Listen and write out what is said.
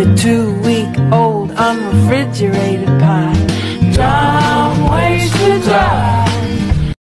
a two week old unrefrigerated